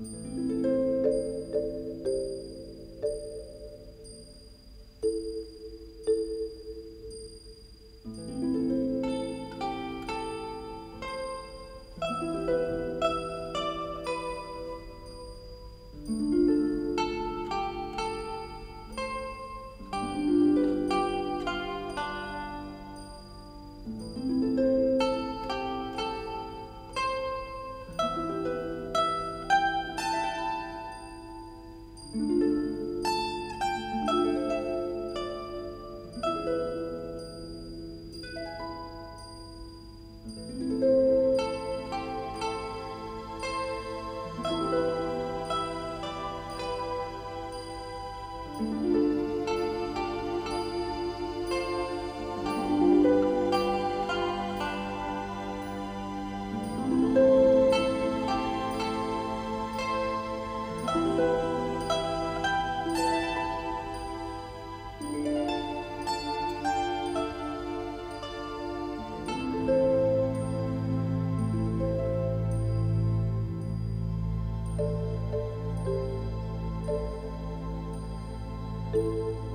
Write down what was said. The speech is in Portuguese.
Mm-hmm. Música